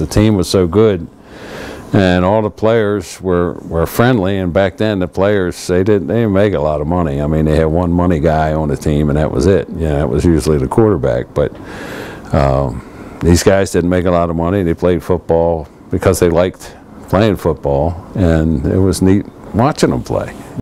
the team was so good and all the players were, were friendly and back then the players they didn't they didn't make a lot of money. I mean they had one money guy on the team and that was it. Yeah that was usually the quarterback but um, these guys didn't make a lot of money. They played football because they liked playing football and it was neat watching them play.